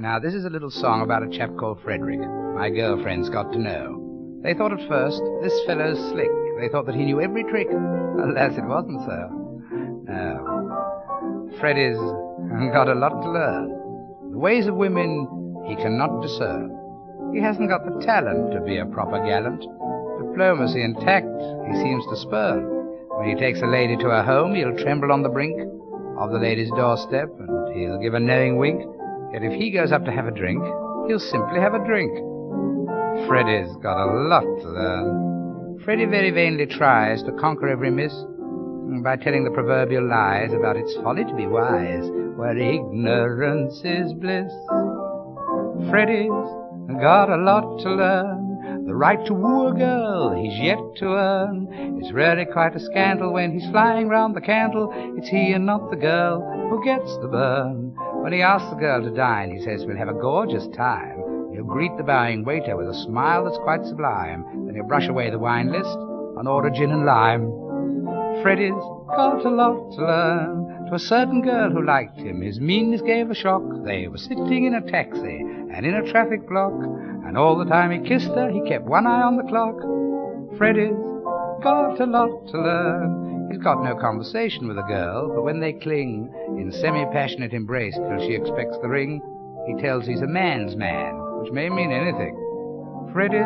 Now, this is a little song about a chap called Frederick. My girlfriends got to know. They thought at first, this fellow's slick. They thought that he knew every trick. Alas, it wasn't so. No. Freddy's got a lot to learn. The ways of women he cannot discern. He hasn't got the talent to be a proper gallant. Diplomacy and tact he seems to spurn. When he takes a lady to her home, he'll tremble on the brink of the lady's doorstep, and he'll give a knowing wink. Yet if he goes up to have a drink, he'll simply have a drink. Freddy's got a lot to learn. Freddy very vainly tries to conquer every miss by telling the proverbial lies about its folly to be wise, where ignorance is bliss. Freddy's got a lot to learn. The right to woo a girl he's yet to earn. It's really quite a scandal when he's flying round the candle. It's he and not the girl who gets the burn. When he asks the girl to dine, he says, We'll have a gorgeous time. He'll greet the bowing waiter with a smile that's quite sublime. Then he'll brush away the wine list and order gin and lime. Freddy's got a lot to learn. To a certain girl who liked him, his meanness gave a shock. They were sitting in a taxi and in a traffic block, and all the time he kissed her, he kept one eye on the clock. Freddy's got a lot to learn. He's got no conversation with a girl, but when they cling in semi-passionate embrace till she expects the ring, he tells he's a man's man, which may mean anything. Freddy's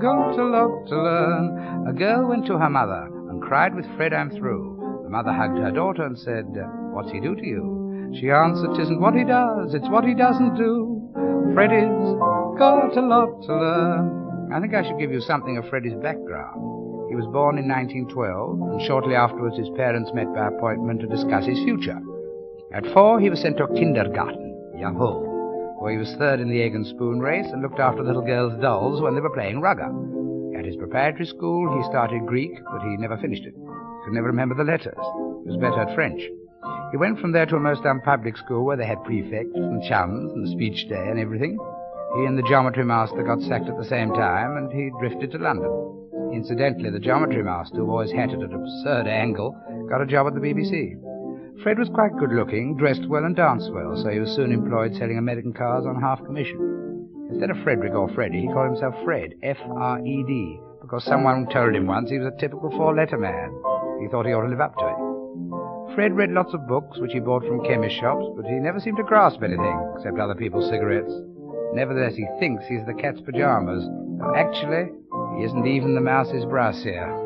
got a lot to learn. A girl went to her mother and cried with Fred, I'm through. The mother hugged her daughter and said, What's he do to you? She answered, Tisn't what he does, it's what he doesn't do. Freddy's got a lot to learn. I think I should give you something of Freddy's background. He was born in 1912, and shortly afterwards his parents met by appointment to discuss his future. At four, he was sent to a kindergarten, Yahoo, where he was third in the egg and spoon race and looked after little girls' dolls when they were playing rugger. At his preparatory school, he started Greek, but he never finished it could never remember the letters. He was better at French. He went from there to a most unpublic school where they had prefects and chums and speech day and everything. He and the geometry master got sacked at the same time, and he drifted to London. Incidentally, the geometry master, who always hatted at an absurd angle, got a job at the BBC. Fred was quite good looking, dressed well, and danced well, so he was soon employed selling American cars on half commission. Instead of Frederick or Freddy, he called himself Fred, F R E D, because someone told him once he was a typical four letter man. He thought he ought to live up to it. Fred read lots of books, which he bought from chemist shops, but he never seemed to grasp anything, except other people's cigarettes. Nevertheless, he thinks he's the cat's pajamas. Actually, he isn't even the mouse's brassiere.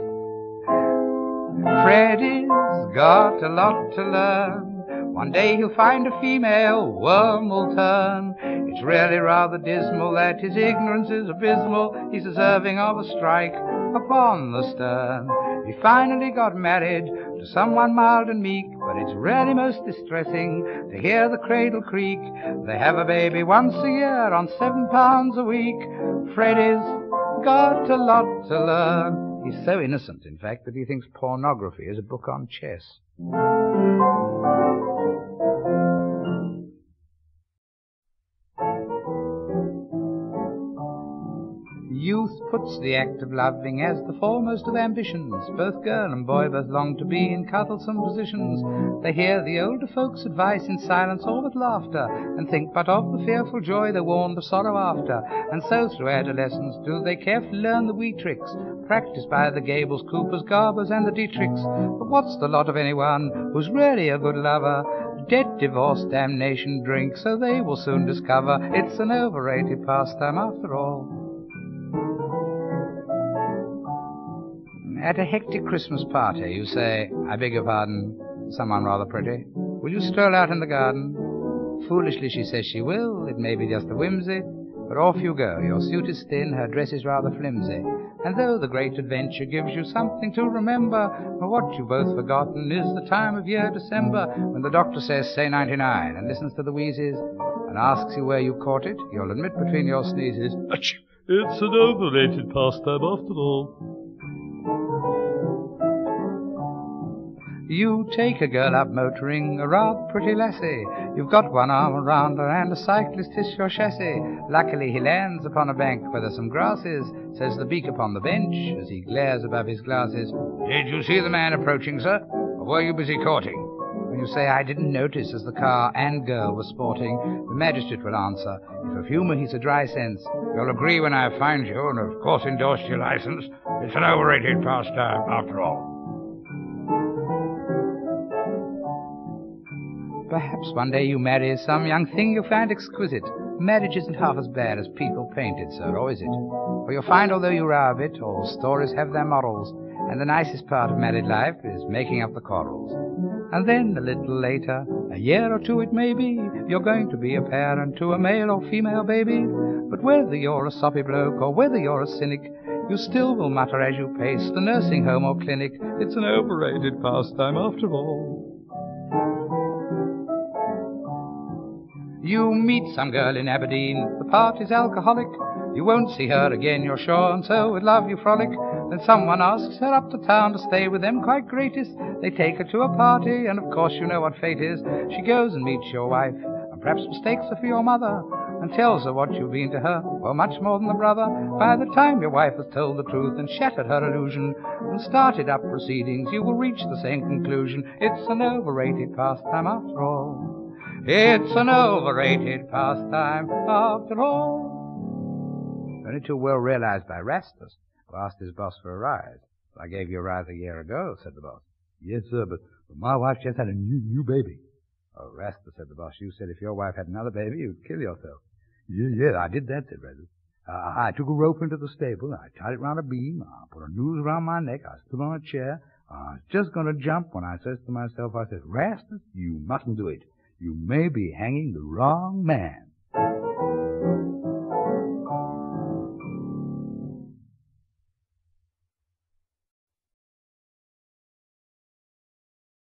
Freddy's got a lot to learn. One day he'll find a female, worm will turn. It's really rather dismal that his ignorance is abysmal. He's deserving of a strike upon the stern. He finally got married to someone mild and meek, but it's really most distressing to hear the cradle creak. They have a baby once a year on seven pounds a week. Freddy's got a lot to learn. He's so innocent, in fact, that he thinks pornography is a book on chess. Puts the act of loving as the foremost of ambitions. Both girl and boy both long to be in cuddlesome positions. They hear the older folks' advice in silence or with laughter, and think but of the fearful joy they warned the sorrow after. And so through adolescence do they carefully learn the wee tricks, practiced by the Gables, Coopers, Garbos, and the Dietrichs. But what's the lot of anyone who's really a good lover? Debt, divorce, damnation, drink, so they will soon discover it's an overrated pastime after all. At a hectic Christmas party, you say, I beg your pardon, someone rather pretty. Will you stroll out in the garden? Foolishly she says she will, it may be just a whimsy, but off you go. Your suit is thin, her dress is rather flimsy. And though the great adventure gives you something to remember, what you've both forgotten is the time of year, December, when the doctor says, say 99, and listens to the wheezes, and asks you where you caught it, you'll admit between your sneezes, It's an overrated pastime after all. You take a girl up motoring, a rather pretty lassie. You've got one arm around her, and a cyclist is your chassis. Luckily, he lands upon a bank where there's some grasses, says the beak upon the bench as he glares above his glasses. Did you see the man approaching, sir? Or were you busy courting? When you say I didn't notice as the car and girl were sporting, the magistrate will answer, if of humour he's a dry sense, you'll agree when I find you, and of course endorse your license. It's an overrated pastime, after all. Perhaps one day you marry some young thing you find exquisite. Marriage isn't half as bad as people paint it, sir, or is it? For you'll find, although you're rob it, all stories have their morals, and the nicest part of married life is making up the quarrels. And then, a little later, a year or two it may be, you're going to be a parent to a male or female baby. But whether you're a soppy bloke or whether you're a cynic, you still will mutter as you pace the nursing home or clinic. It's an overrated pastime after all. You meet some girl in Aberdeen, the party's alcoholic. You won't see her again, you're sure, and so with love you frolic. Then someone asks her up to town to stay with them, quite gratis. They take her to a party, and of course you know what fate is. She goes and meets your wife, and perhaps mistakes her for your mother, and tells her what you've been to her, well, much more than a brother. By the time your wife has told the truth and shattered her illusion, and started up proceedings, you will reach the same conclusion. It's an overrated pastime after all. It's an overrated pastime after all. Only too well realized by Rastus, who asked his boss for a rise. I gave you a rise a year ago, said the boss. Yes, sir, but, my wife just had a new new baby. Oh, Rastus, said the boss, you said if your wife had another baby, you'd kill yourself. Yeah, yeah, I did that, said Rastus. Uh, I took a rope into the stable, I tied it round a beam, I put a noose around my neck, I stood on a chair, I was just going to jump when I says to myself, I says, Rastus, you mustn't do it you may be hanging the wrong man.